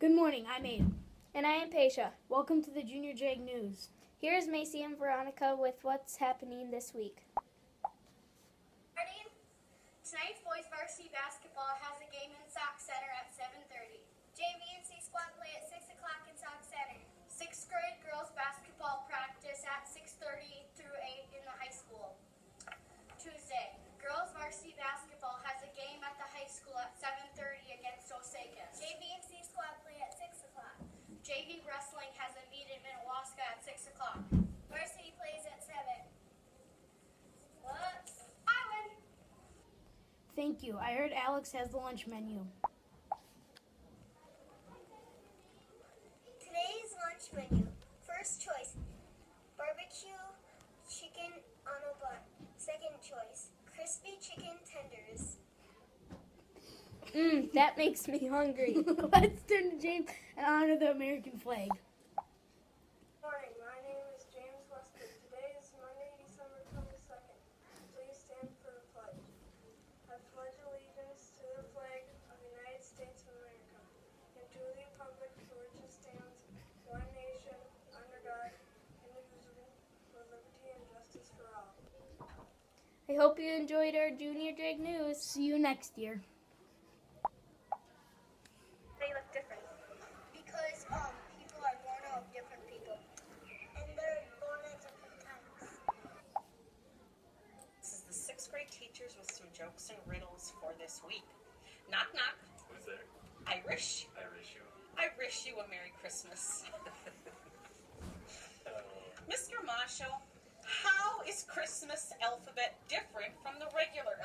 Good morning, I'm Aiden. And I am Paisha. Welcome to the Junior Jag News. Here's Macy and Veronica with what's happening this week. Thank you. I heard Alex has the lunch menu. Today's lunch menu. First choice, barbecue chicken on a bun. Second choice, crispy chicken tenders. Mmm, that makes me hungry. Let's turn to James and honor the American flag. Morning, my name is James Westwood. Today is Monday, December 22nd. Please stand for the pledge. I pledge allegiance to the flag of the United States of America and to the republic for which it stands, one nation, under God, indivisible, with liberty and justice for all. I hope you enjoyed our Junior Jag News. See you next year. They look different. Because um people are born of different people. And they're born at different times. This is the sixth grade teachers with some jokes and riddles for this week. Knock knock. Who's there? Irish. Irish you. I wish you a Merry Christmas. Mr. Masho, how is Christmas alphabet different from the regular.